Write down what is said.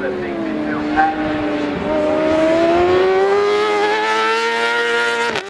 that thing